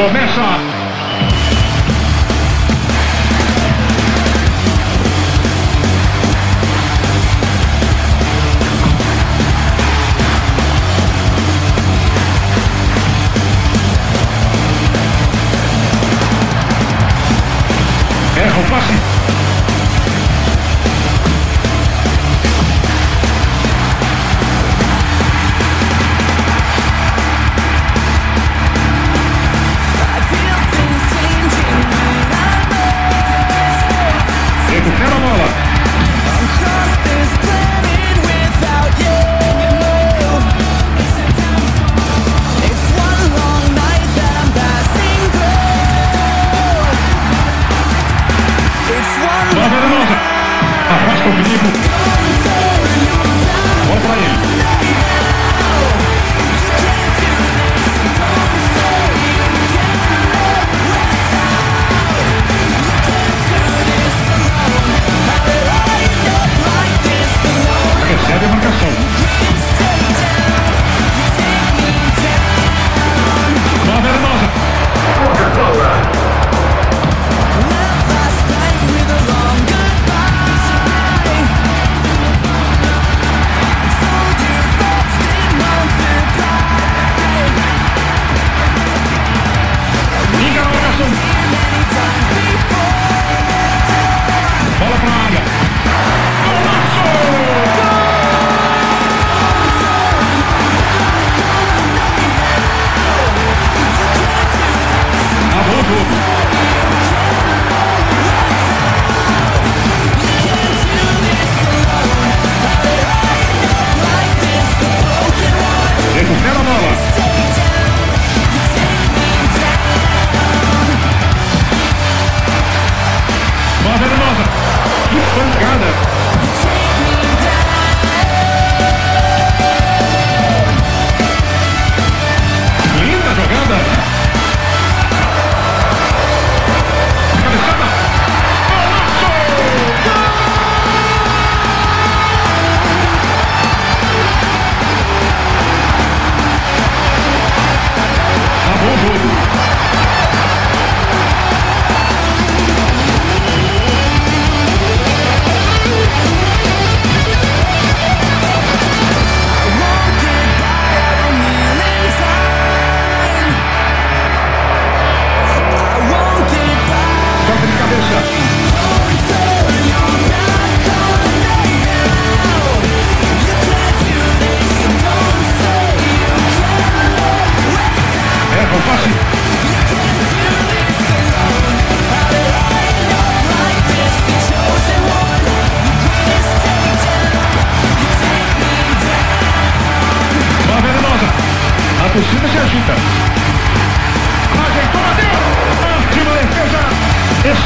Começa! Erro, passe.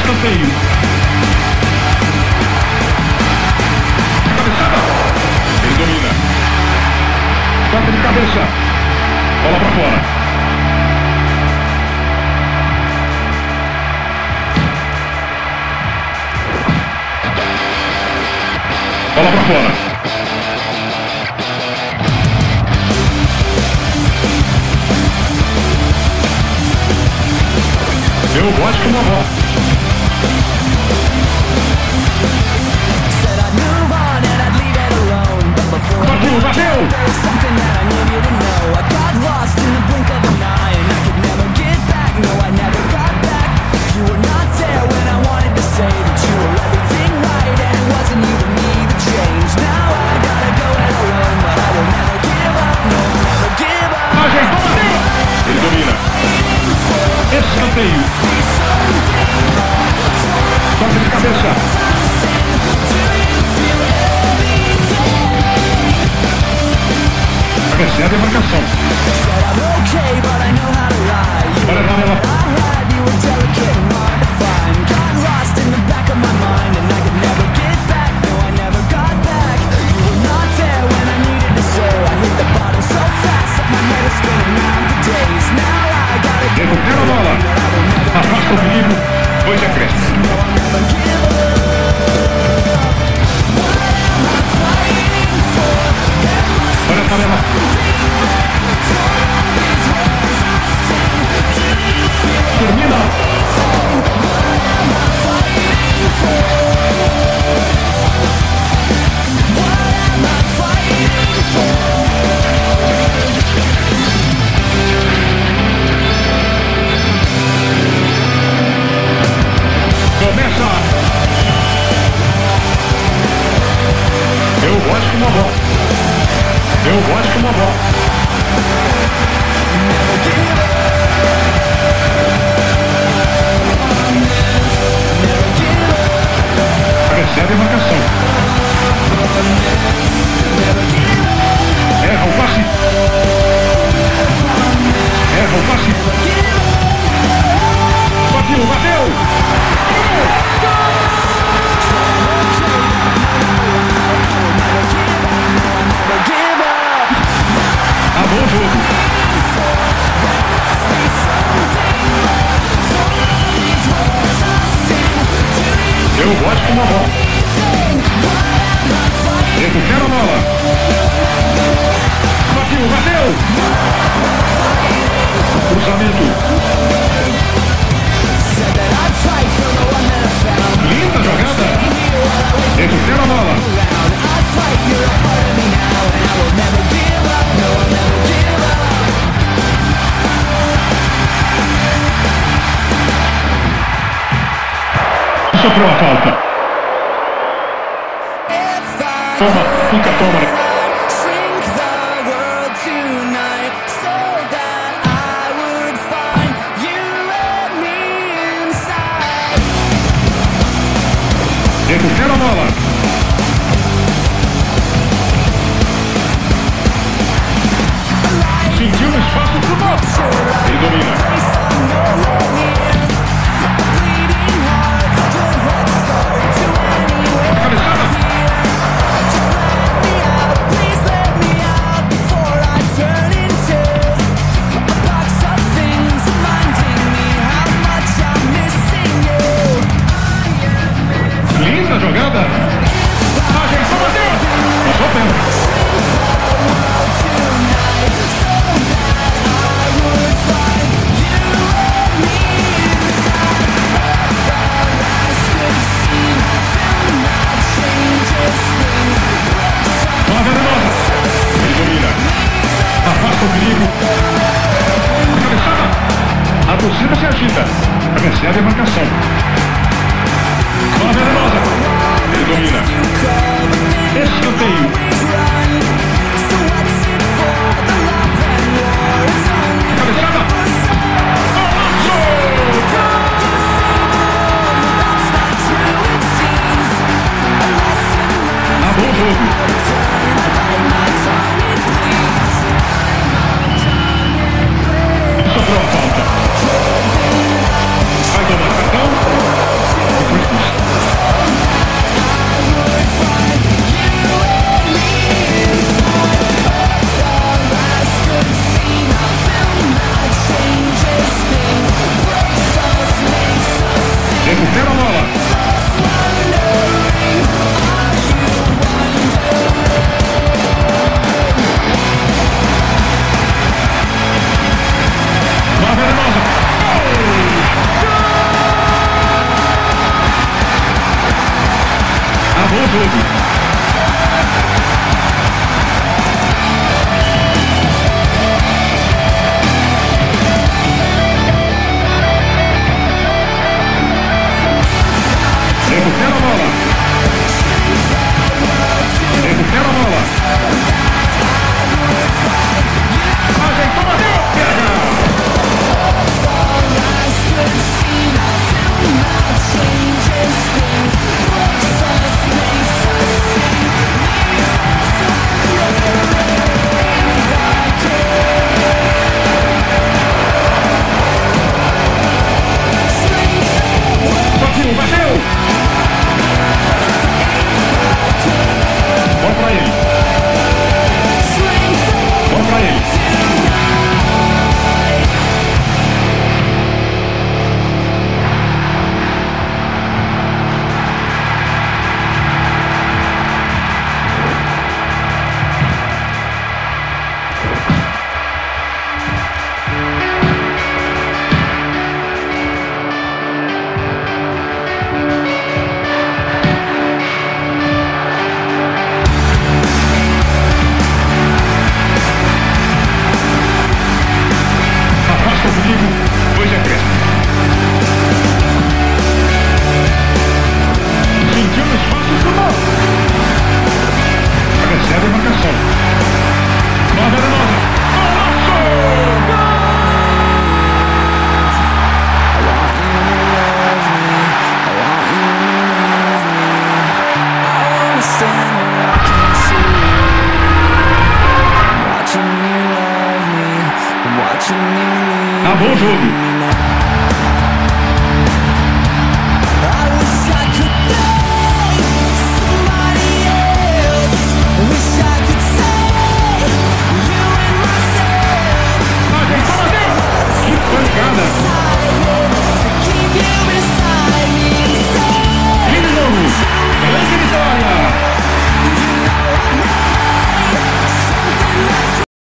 escanteio. Cabeçada. Ele domina. Toca de cabeça. Bola para fora. Bola para fora. Eu gosto de é uma bola. fazendo a marcação. Recebe a marcação. Erra o passe. Erra o passe. Bateu, bateu. Acabou o jogo. Deu o bote com uma bola. A bola. Bateu, bateu. Cruzamento. And me inside. Recupera a bola. Sentiu um espaço pro gol. Ele domina. Afasta o perigo. Cabeçada. A torcida se agita. Recebe a marcação. Bola venenosa. Ele domina. Escanteio. Cabeçada. Acabou o jogo. Thank you. O jogo.